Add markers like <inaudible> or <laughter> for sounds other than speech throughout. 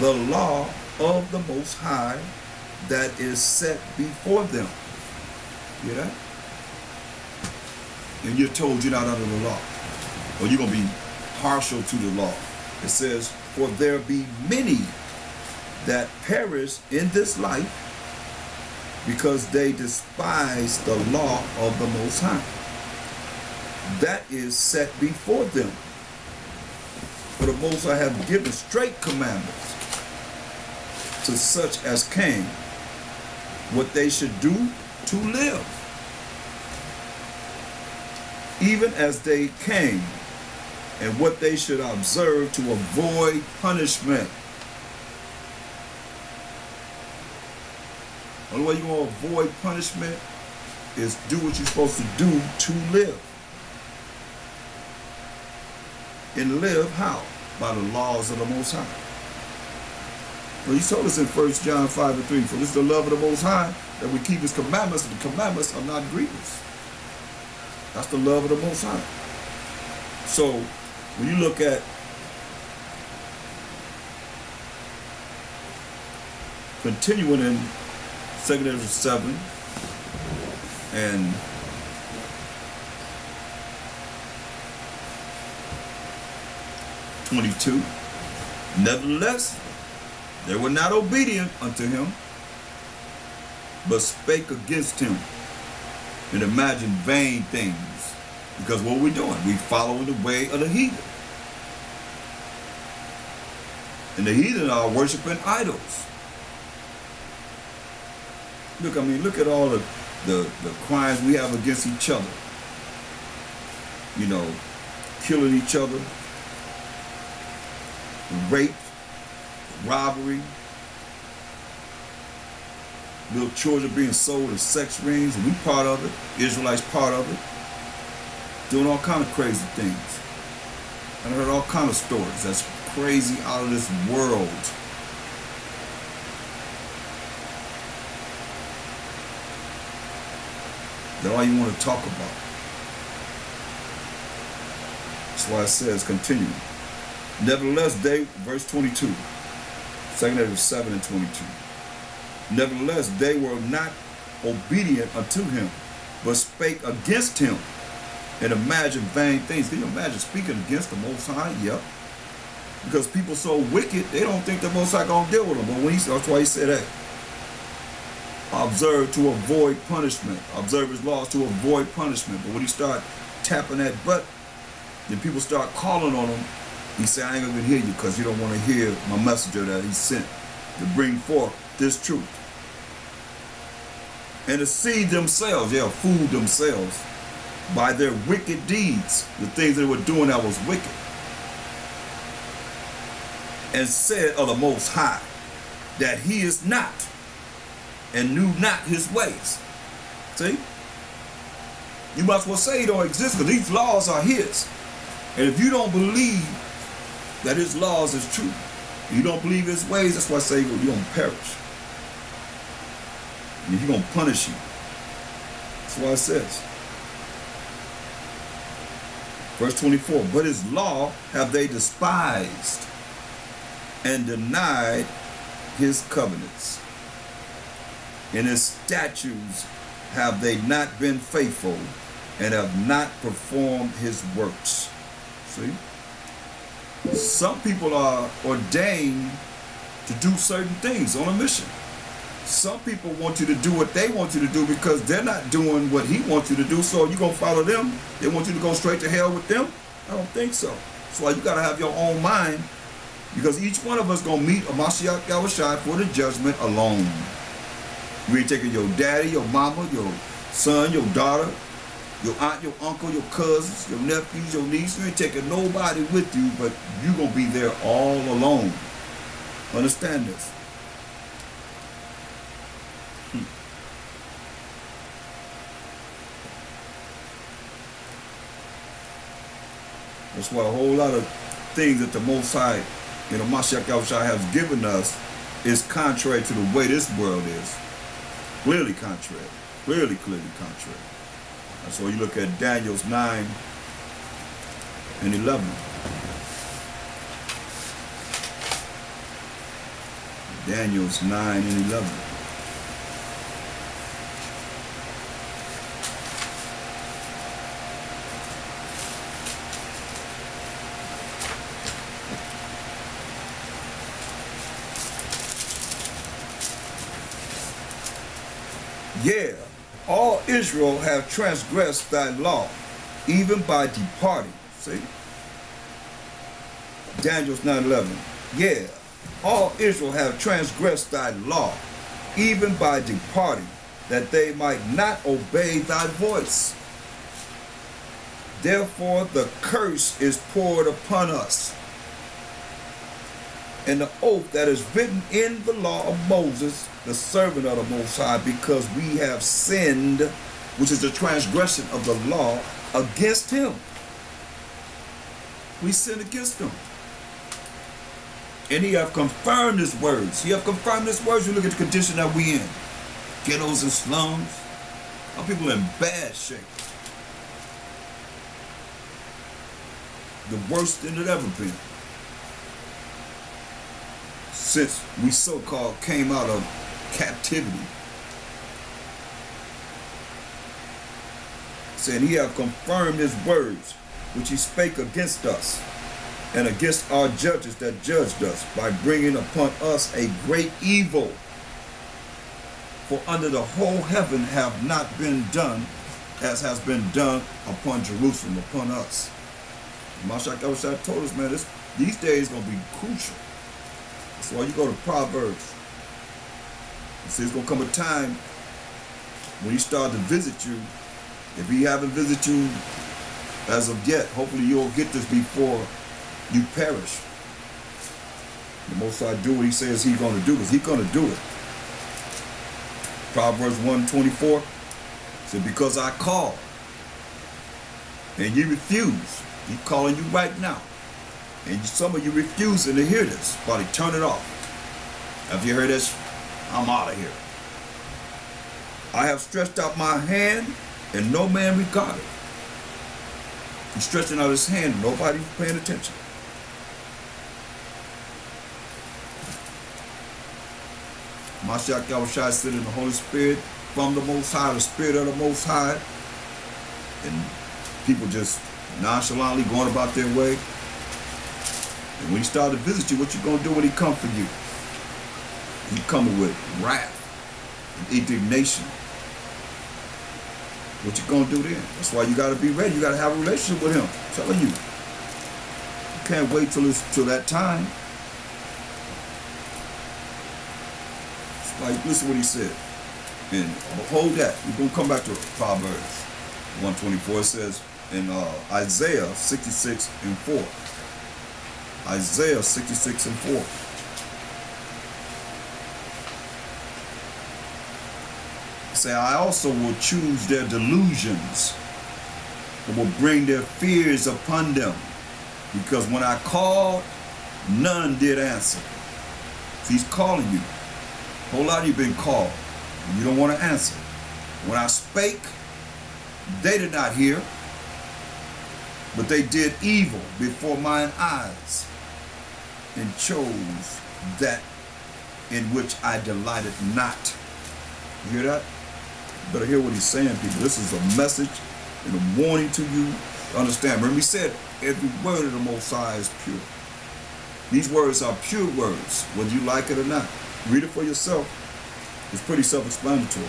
the law of the Most High that is set before them. You know? And you're told you're not under the law, or you're going to be partial to the law. It says, For there be many that perish in this life because they despise the law of the Most High. That is set before them. For the Most High have given straight commandments to such as came, what they should do to live. Even as they came, and what they should observe to avoid punishment. Only way you're going to avoid punishment is do what you're supposed to do to live. And live how? By the laws of the Most High. Well, he told us in 1 John 5 and 3, for this is the love of the Most High, that we keep his commandments, and the commandments are not grievous. That's the love of the Most High. So, when you look at continuing in Second Ezra 7 and Twenty-two. Nevertheless, they were not obedient unto him, but spake against him and imagined vain things. Because what we're doing, we following the way of the heathen. And the heathen are worshiping idols. Look, I mean, look at all the, the, the crimes we have against each other. You know, killing each other, rape, robbery, little children being sold as sex rings, and we part of it, Israelites part of it, doing all kind of crazy things. I heard all kind of stories that's crazy out of this world. That all you want to talk about. That's why it says continue. Nevertheless, they, verse 22, second Ezra 7 and 22. Nevertheless, they were not obedient unto him, but spake against him and imagined vain things. Can you imagine speaking against the Most High? Yep. Because people so wicked, they don't think the Most High gonna deal with them. But when he, that's why he said that. Observe to avoid punishment. Observe his laws to avoid punishment. But when he start tapping that butt, then people start calling on him. He said, I ain't gonna hear you because you don't want to hear my messenger that he sent to bring forth this truth. And to see themselves, yeah, fool themselves by their wicked deeds, the things they were doing that was wicked. And said of the Most High that he is not and knew not his ways. See? You must well say he don't exist because these laws are his. And if you don't believe that his laws is true, you don't believe his ways, that's why I say you're going to perish. And he's going to punish you. That's why it says. Verse 24, but his law have they despised and denied his covenants. In his statutes have they not been faithful and have not performed his works. See? Some people are ordained to do certain things on a mission. Some people want you to do what they want you to do because they're not doing what he wants you to do. So you're going to follow them. They want you to go straight to hell with them? I don't think so. That's why you got to have your own mind because each one of us going to meet a Mashiach Yahushua for the judgment alone. We ain't taking your daddy, your mama, your son, your daughter, your aunt, your uncle, your cousins, your nephews, your niece. You ain't taking nobody with you, but you're going to be there all alone. Understand this. Hmm. That's why a whole lot of things that the Most High, you know, Mashiach Yahushua has given us is contrary to the way this world is. Clearly contrary. Clearly, clearly contrary. And so you look at Daniel's 9 and 11. Daniel's 9 and 11. Yeah, all Israel have transgressed thy law, even by departing. See? Daniel's 9:11. Yeah, all Israel have transgressed thy law, even by departing, that they might not obey thy voice. Therefore the curse is poured upon us. And the oath that is written in the law of Moses, the servant of the Most High, because we have sinned, which is the transgression of the law, against him. We sin against him. And he have confirmed his words. He have confirmed his words. You look at the condition that we in. Ghettos and slums. Our people in bad shape. The worst it ever been. Since we so-called came out of captivity. Saying he have confirmed his words, which he spake against us and against our judges that judged us by bringing upon us a great evil. For under the whole heaven have not been done as has been done upon Jerusalem, upon us. Mashak Elshad told us, man, this, these days going to be crucial. That's why you go to Proverbs. He says, going to come a time when he start to visit you. If he haven't visited you as of yet, hopefully you'll get this before you perish. The Most I do what he says he's going to do because he's going to do it. Proverbs 124 said, because I call and you refuse. He's calling you right now. And some of you refusing to hear this. Buddy, turn it off. Have you heard this? I'm out of here. I have stretched out my hand and no man regarded. He's stretching out his hand, nobody's paying attention. Mashiach Yahushua said in the Holy Spirit from the Most High, the Spirit of the Most High. And people just nonchalantly going about their way. And when he start to visit you, what you gonna do when he come for you? He coming with wrath and indignation. What you gonna do then? That's why you gotta be ready. You gotta have a relationship with him. I'm telling you. You can't wait till it's till that time. It's Like, listen what he said. And hold that. We're to come back to Proverbs 124. Says in uh, Isaiah 66 and 4. Isaiah 66 and 4. Say, I also will choose their delusions and will bring their fears upon them. Because when I called, none did answer. He's calling you. A whole lot of you been called. And you don't want to answer. When I spake, they did not hear, but they did evil before mine eyes and chose that in which I delighted not. You hear that? Better hear what he's saying, people. This is a message and a warning to you. Understand? Remember, he said every word of the Most High is pure. These words are pure words, whether you like it or not. Read it for yourself. It's pretty self-explanatory.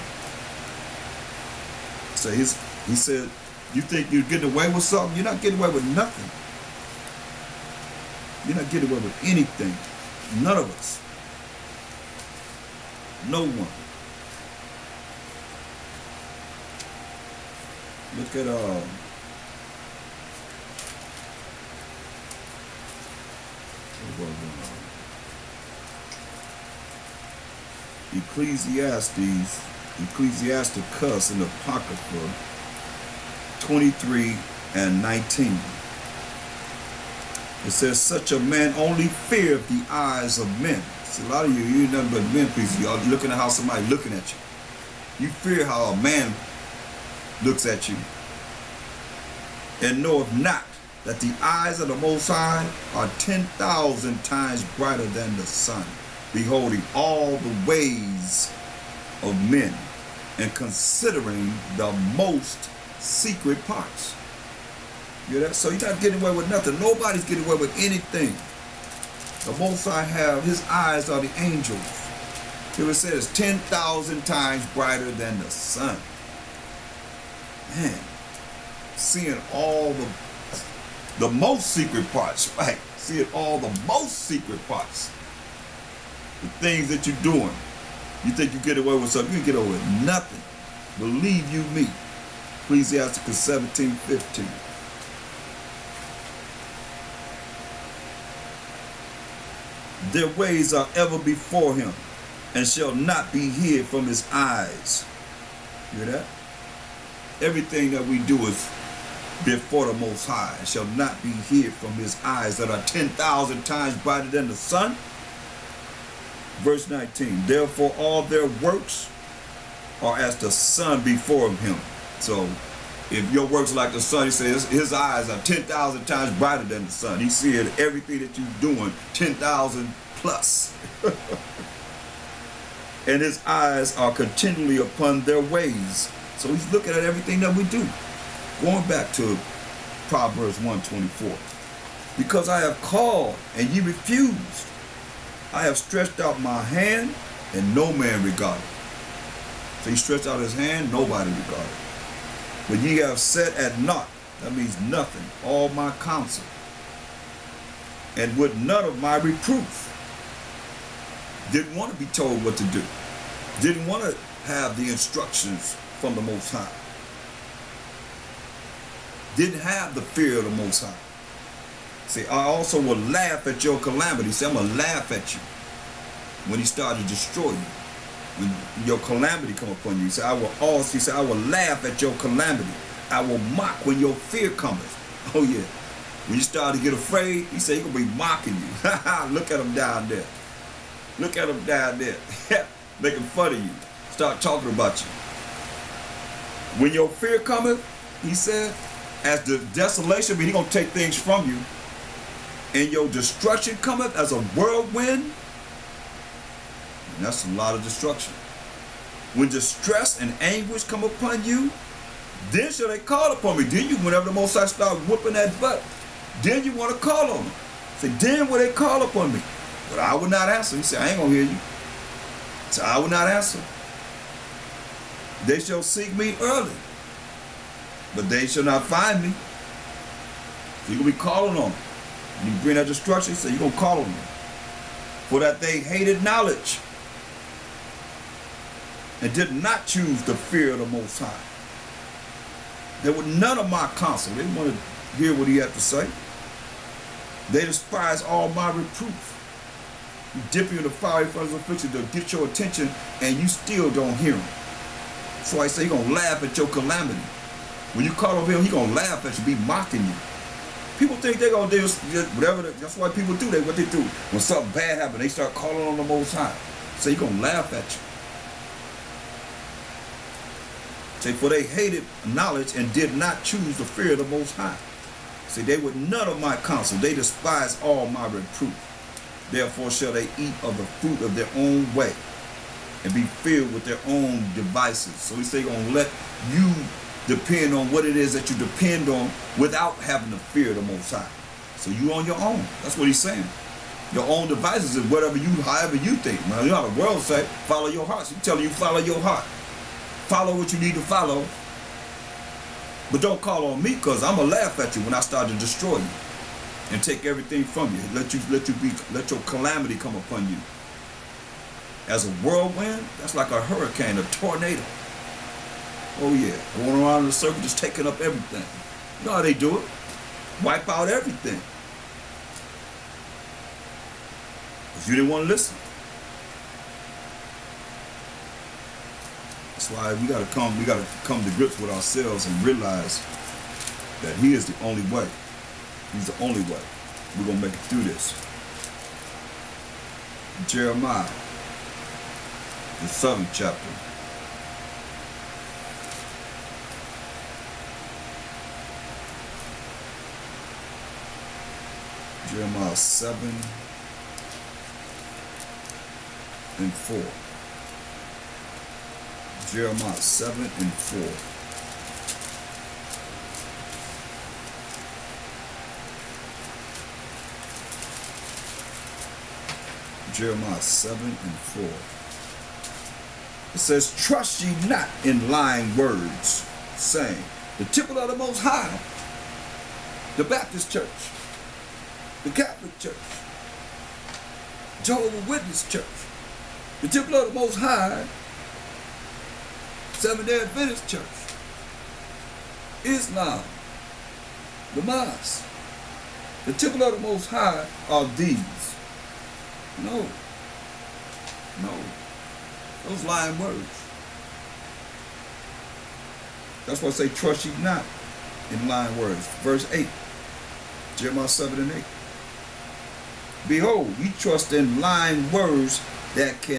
So he's, he said, you think you're getting away with something? You're not getting away with nothing. You're not getting away with anything. None of us. No one. Look at uh Ecclesiastes, Ecclesiasticus in the Apocrypha 23 and 19. It says, such a man only fear the eyes of men. See, a lot of you, you ain't nothing but men please. Y'all looking at how somebody looking at you. You fear how a man looks at you. And knoweth not that the eyes of the Most High are 10,000 times brighter than the sun. beholding all the ways of men and considering the most secret parts. You hear that? So you're not getting away with nothing. Nobody's getting away with anything. The Most High have, his eyes are the angels. Here it says 10,000 times brighter than the sun. Man, seeing all the the most secret parts, <laughs> right? Seeing all the most secret parts. The things that you're doing. You think you get away with something, you get away with nothing. Believe you me. Ecclesiasticus 17, 15. Their ways are ever before him and shall not be hid from his eyes. You hear that? Everything that we do is before the Most High shall not be hid from his eyes that are 10,000 times brighter than the sun. Verse 19, therefore all their works are as the sun before him. So if your works like the sun, he says his eyes are 10,000 times brighter than the sun. He's seeing everything that you're doing 10,000 plus. <laughs> and his eyes are continually upon their ways. So he's looking at everything that we do. Going back to Proverbs 124. Because I have called and ye refused. I have stretched out my hand and no man regarded. So he stretched out his hand, nobody regarded. But ye have set at naught, that means nothing, all my counsel, and with none of my reproof. Didn't want to be told what to do. Didn't want to have the instructions from the Most High. Didn't have the fear of the Most High. See, I also will laugh at your calamity. See, I'm going to laugh at you when he started to destroy you when your calamity come upon you. Said, I will also, he said, I will laugh at your calamity. I will mock when your fear cometh. <laughs> Oh yeah. When you start to get afraid, he said, he's going to be mocking you. <laughs> Look at him down there. Look at him down there. <laughs> Making fun of you. Start talking about you. When your fear cometh, he said, as the desolation, going to take things from you. And your destruction cometh as a whirlwind, and that's a lot of destruction. When distress and anguish come upon you, then shall they call upon me. Then you, whenever the Most High start whooping that butt, then you want to call on me. Say, then will they call upon me? But I will not answer. He said, I ain't to hear you. So I will not answer. They shall seek me early, but they shall not find me. So you're going to be calling on. When you bring that destruction, so you're going to call on me. For that they hated knowledge and did not choose the fear of the Most High. There were none of my counsel. They want to hear what he had to say. They despise all my reproof. You dip you in the fiery furnace affliction to get your attention, and you still don't hear him. So I say he's gonna laugh at your calamity. When you call on him, he's gonna laugh at you, be mocking you. People think they're gonna do whatever. That's why people do that. What they do when something bad happens, they start calling on the Most High. So he's gonna laugh at you. Say, for they hated knowledge and did not choose the fear of the Most High. See, they were none of my counsel. They despised all my reproof. Therefore shall they eat of the fruit of their own way and be filled with their own devices. So he say, going to let you depend on what it is that you depend on without having to fear the Most High. So you on your own. That's what he's saying. Your own devices is whatever you, however you think. Now, you know how the world say, follow your heart. He's telling you follow your heart follow what you need to follow. But don't call on me because I'm gonna laugh at you when I start to destroy you and take everything from you. Let you let you be let your calamity come upon you. As a whirlwind, that's like a hurricane, a tornado. Oh yeah, going around in a circle, just taking up everything. You know how they do it? Wipe out everything. Because you didn't want to listen. That's why we gotta come, we gotta come to grips with ourselves and realize that he is the only way. He's the only way. We're gonna make it through this. Jeremiah, the seventh chapter. Jeremiah 7 and 4. Jeremiah 7 and 4. Jeremiah 7 and 4. It says, Trust ye not in lying words, saying, The temple of the Most High, the Baptist Church, the Catholic Church, Jehovah Witness Church, the Temple of the Most High, Seventh Day Adventist Church, Islam, the mosque, the Temple of the Most High are these. No. No. Those lying words. That's why I say trust ye not in lying words. Verse 8. Jeremiah 7 and 8. Behold, ye trust in lying words that can